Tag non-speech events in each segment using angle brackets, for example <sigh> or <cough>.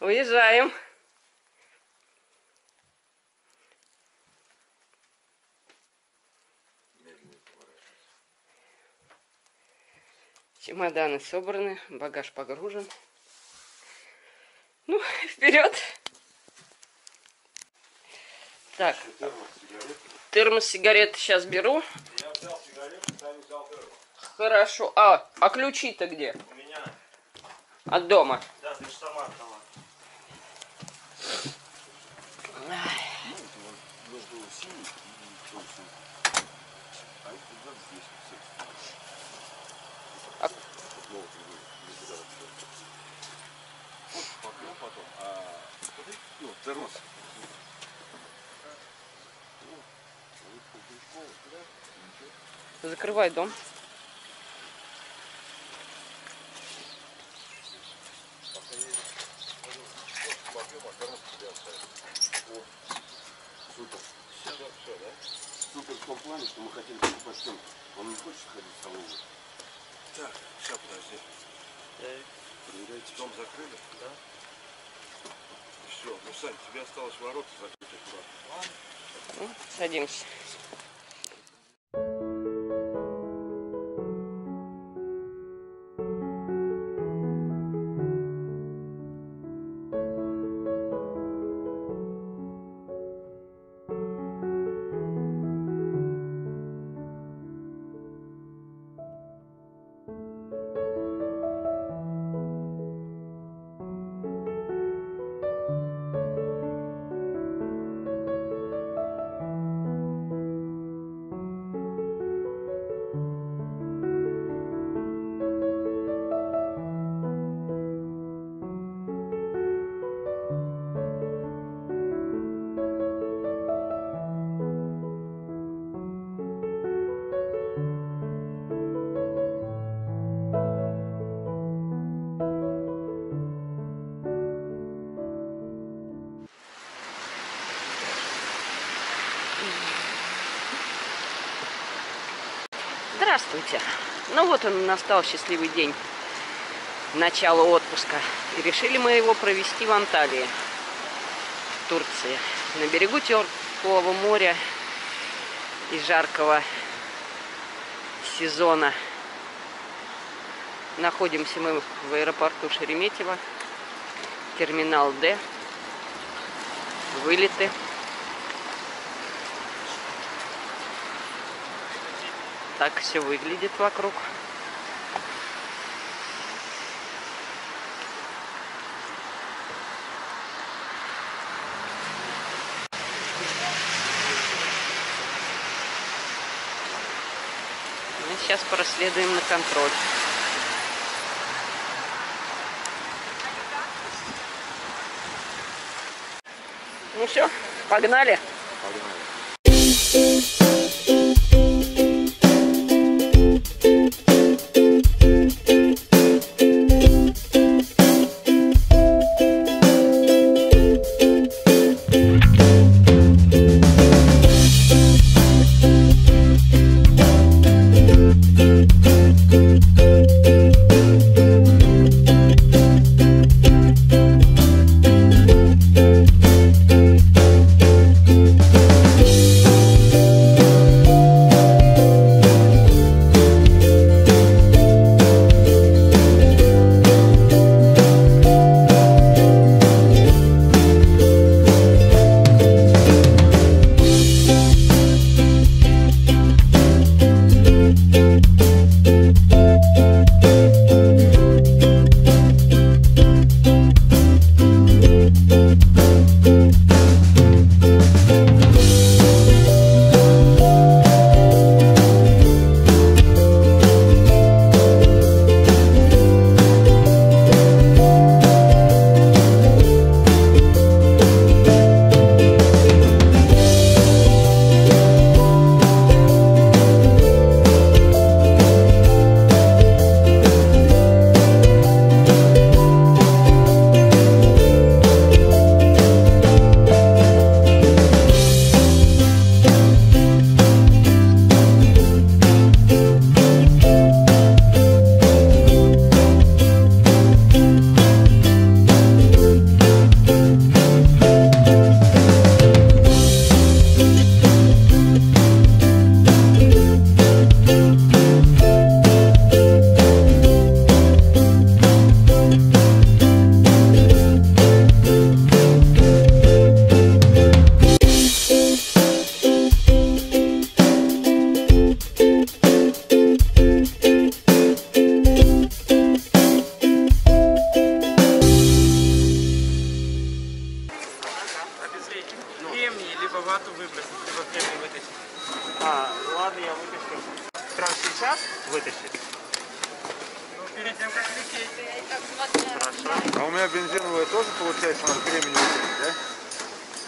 Уезжаем. Чемоданы собраны, багаж погружен. Ну, <laughs> вперед. Так, термос сигарет сейчас беру. Я взял сигарету, сам взял термос. Хорошо. А, а ключи-то где? У меня, От дома. да, ты же сама отдала. Между синий и желтым. А это вот здесь вот все. А- Вот новый другой, не туда вообще. Вот попил потом, а вот эти, ну, термос. Ну, вот полтинчкова, да, ничего. Закрывай дом. Пока я вот попил, а термос тебе оставил. Вот. Супер. Все, все, да? Супер в том плане, что мы хотели покупать стенку. Он не хочет ходить в столовую. Так, сейчас, подожди. Проверяйте. Дом закрыли? Да. Все, ну, Сань, тебе осталось ворота закрыть аккуратно. Ну, Садимся. Здравствуйте. Ну вот он настал счастливый день. Начало отпуска. И решили мы его провести в Анталии, в Турции. На берегу теплого моря и жаркого сезона. Находимся мы в аэропорту Шереметьево, терминал Д. Вылеты. Так все выглядит вокруг. Мы сейчас проследуем на контроль. Ну все, погнали.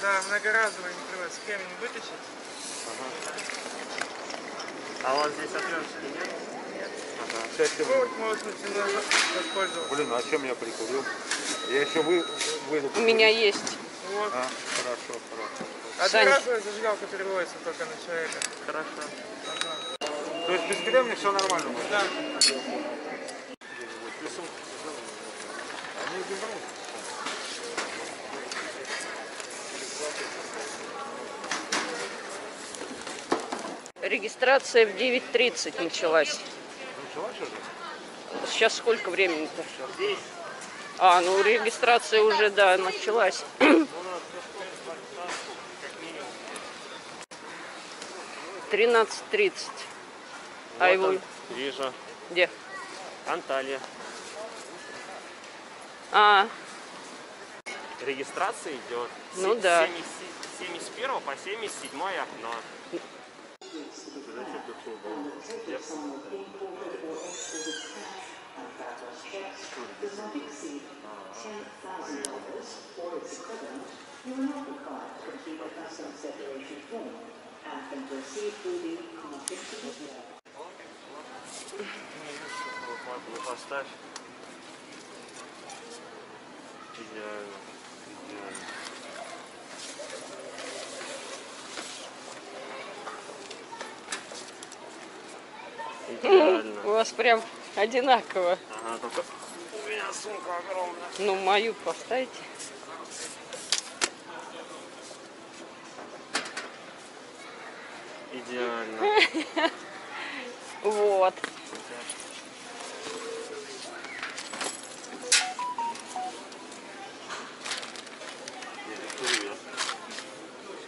Да, многоразовый не придется кремень вытащить. А у вас здесь отвертки нет? Сейчас можно немного воспользоваться. Блин, а чем я прикурил? Я еще вы, выйду. У меня есть. Вот. А, хорошо, хорошо. Одноразовая зажигалка переводится только на человека. Хорошо. То есть без кремня все нормально будет? Да. Они без Регистрация в 9.30 началась. Началась уже? Сейчас сколько времени-то? А, ну регистрация уже, да, началась. Тринадцать тридцать. А его Вижу. где? Анталия. А, Регистрация идет. Ну да. 70 71 по 77 окно. Yep. Does not exceed $10,000 or its equivalent, you will not require to complete the custom separation form and can proceed through the accounting to Идеально. у вас прям одинаково. Ага, только у меня сумка огромная. Ну, мою поставите. Идеально. <laughs> Вот.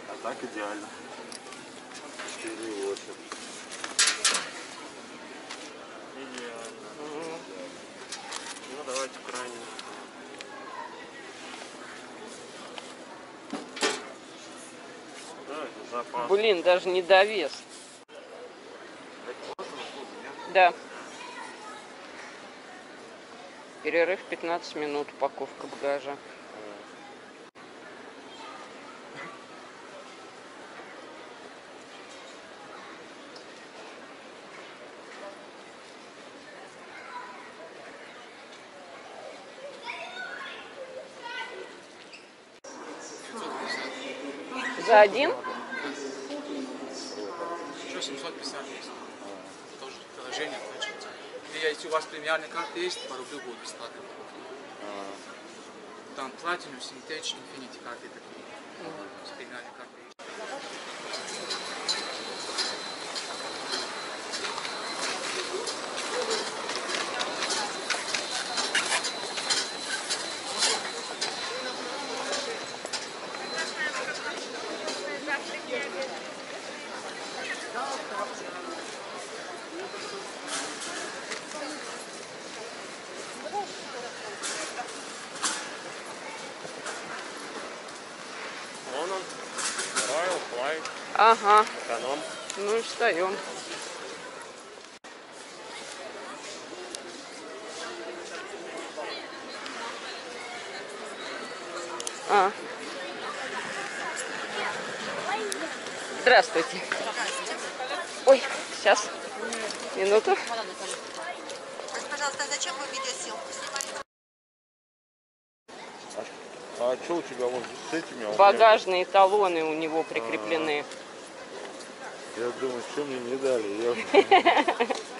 А так идеально. 4,8. Идеально. Ну давайте крайне. Да, это запас. Блин, даже не довес. Да. Перерыв 15 минут, упаковка багажа. За один? Еще 750 есть. Тоже приложение включится. И если у вас премиальная карта есть, по рублю будет бесплатно. Там Platinum, Syntage, Infinity карты такие. С премиальной картой есть. Вон он. Royal Flight. Ага. Эконом. Ну и встаем. А. Здравствуйте. Ой, сейчас. Минуту. Пожалуйста, а зачем вы видеосъемку снимали? А что у тебя вот с этими? а Багажные талоны у него прикреплены. Я думаю, что мне не дали. Я... <laughs>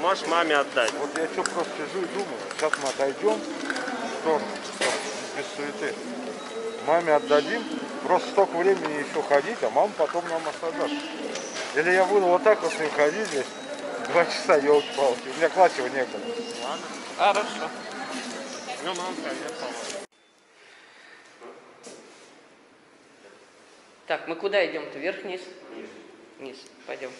Можешь маме отдать. Вот я что просто сижу и думаю, сейчас мы отойдем в сторону, без суеты. Маме отдадим, просто столько времени еще ходить, а мама потом нам отдаст. Или я буду вот так вот с ним ходить здесь, два часа, елки-палки. У меня класса некогда. Хорошо. Ну, мам, конечно. Так, мы куда идем-то? Вверх-вниз? Вниз. Пойдем.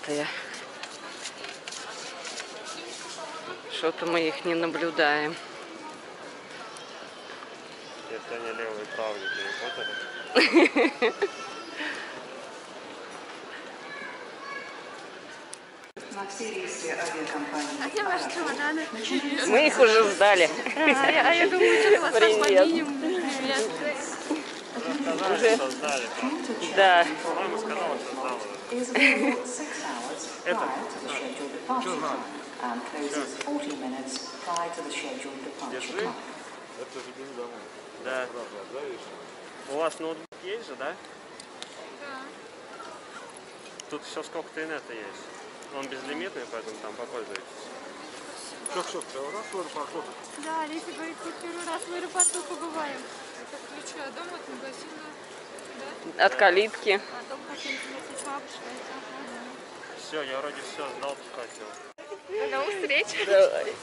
Пузатые. Что-то мы их не наблюдаем. Если они левые и правые чемоданы? Мы их уже сдали. А я, думаю, что вас поднимем. Сказали, что сдали. Да. По-моему, сказала, что сдала. is available six hours prior to the scheduled departure time and closes 40 minutes prior to the scheduled departure time. Это же день домой. Да. У вас ноутбук есть же, да? Да. Тут все сколько-то инета есть. Он безлимитный, поэтому там попользуйтесь. Все, все, первый раз в аэропорту. Да, Леся говорит, мы первый раз в аэропорту побываем. От дома, от магазина, да? От калитки. А дом хотим. Все, я вроде все сдал, хотел. До новых встреч. Давай.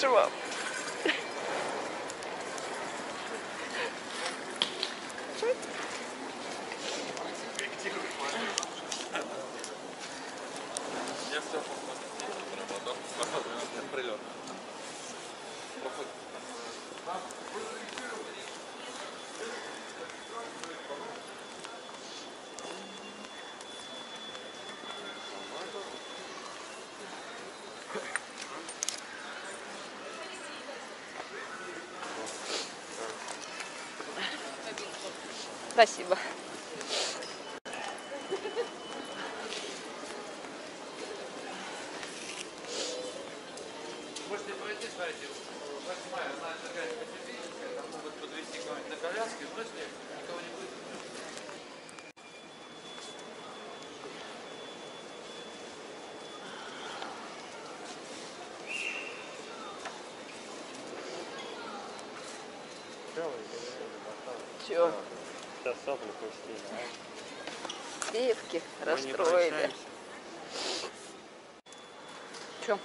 Mr. Wub. Спасибо. Можете пройти, смотрите, 8 мая, она такая специфическая, там могут подвести кого-нибудь на коляске, бросьте, никого не будет. Все, Сейчас сопли пустили. а? девки Мы расстроили. Че?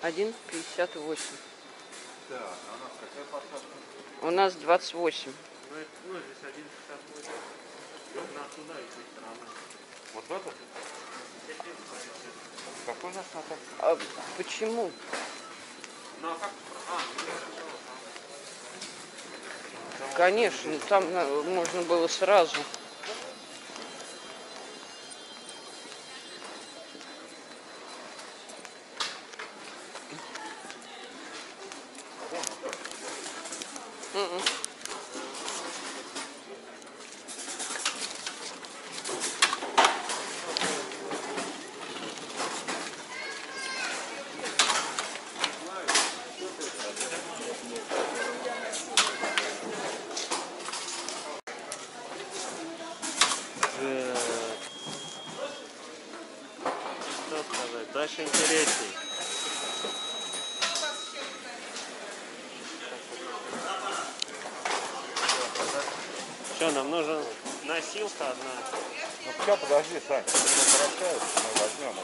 Один пятьдесят восемь. Да, а у нас какая посадка? У нас двадцать восемь. Ну, это, ну, здесь один шестьдесят восемь. Надо туда и с той Вот это? Какой у нас? А почему? Ну, а как? А, Конечно, там можно было сразу. Дальше интересней. Что, нам нужен носилка одна? Ну все, подожди, Сань, ты возвращаешься, мы возьмем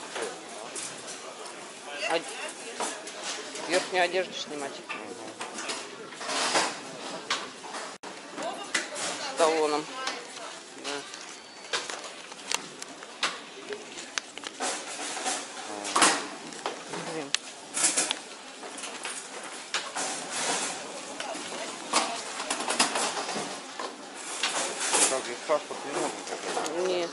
все. Верхнюю одежду снимать. С талоном. Паспорт не нужен? Нет.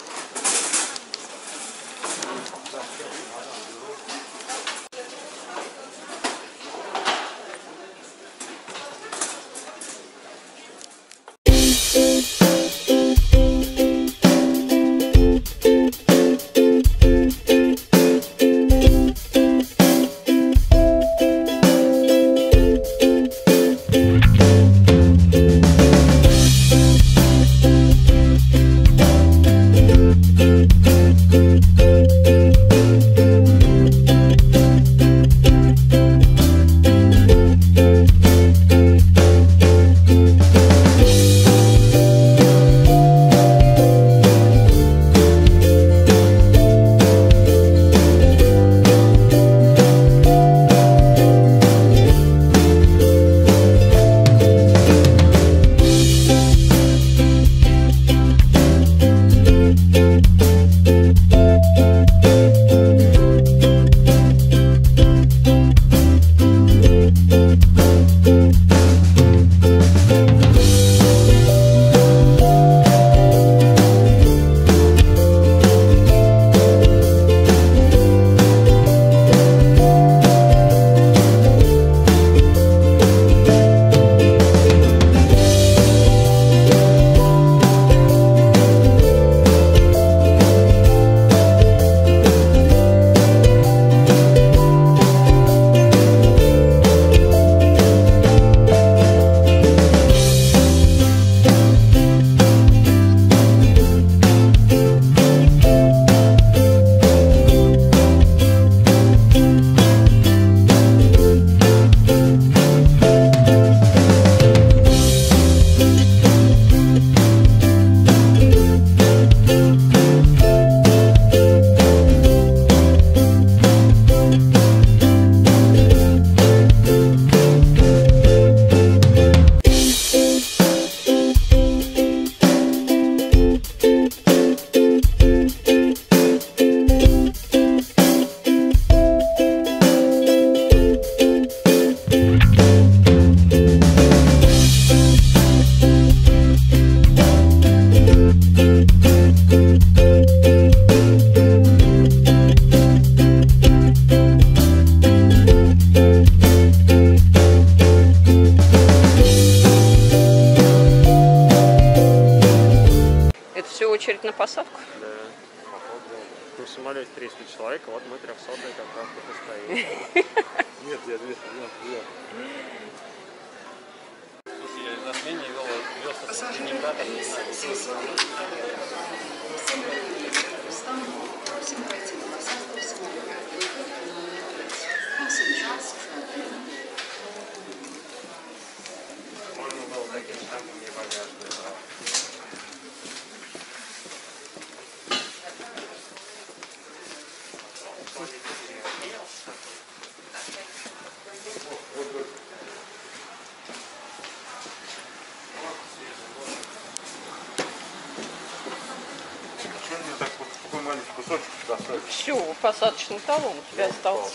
Все, посадочный талон у тебя остался.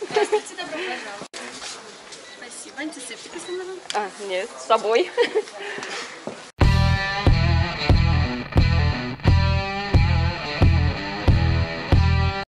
Здравствуйте, добро пожаловать. Спасибо. Антисептик основной? А, нет, с собой.